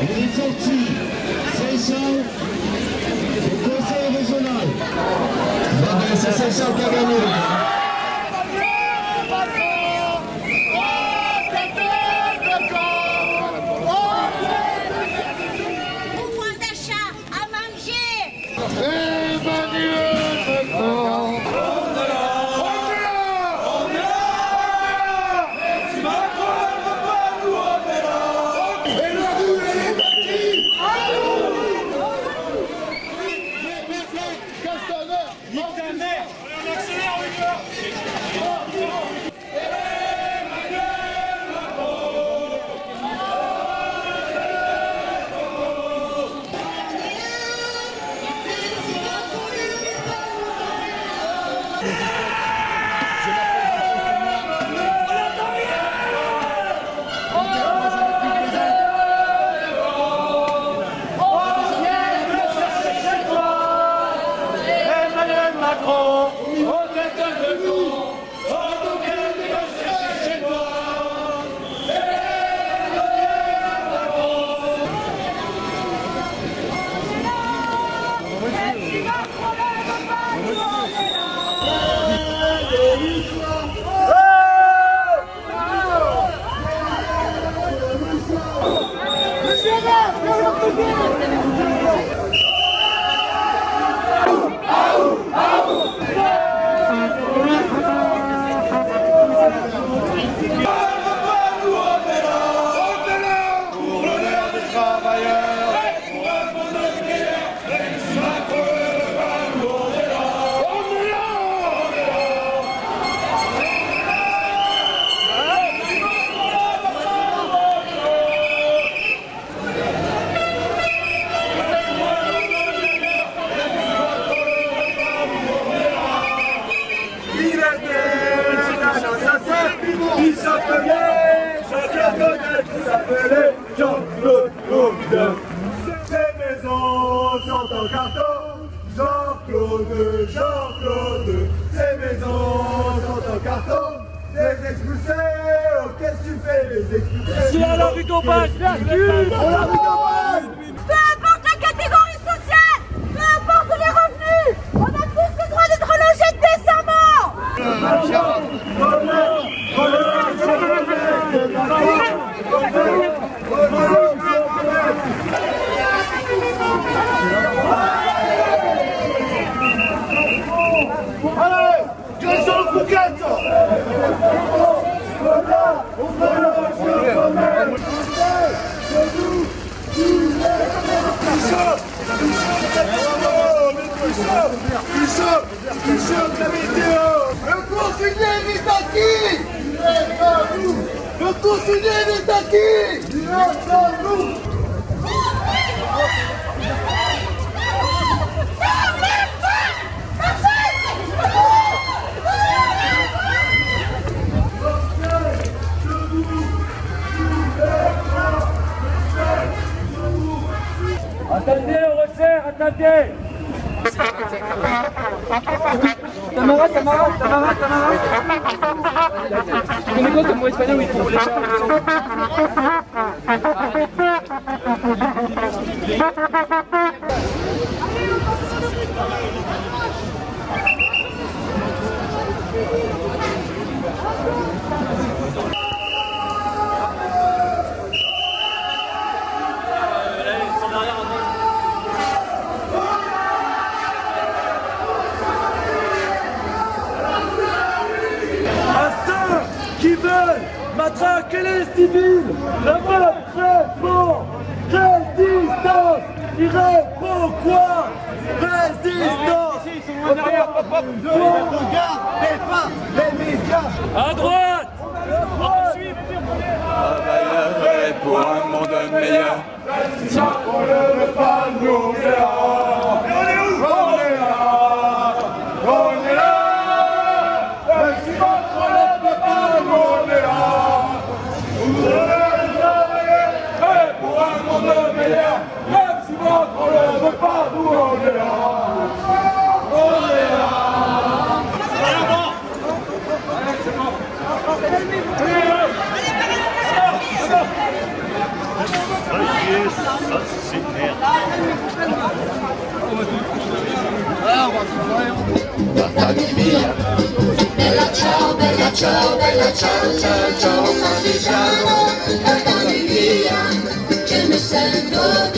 Il est sorti. Seychelles, au conseil régional. Bah, c'est Seychelles qui a gagné. Pour S'appelait Jean-Claude. Ces maisons sont en carton, Jean-Claude, Jean-Claude. Ces maisons sont en carton, les expulsés, oh, qu'est-ce que tu fais les expulsés? Si Hugo Boss, On l'a campagne Le consigné est à qui Camarade, camarade, camarade, camarade Tu connais quoi comme mot espagnol où il faut les à matraquer les civils. Le peuple répond résistance. Il répond quoi Résistance. Regardez pas les médias. À droite Travailleurs pour un monde meilleur. On ne veut pas Bella ciao, bella ciao, bella ciao, ciao, ciao, partigiano, portami via, che mi sento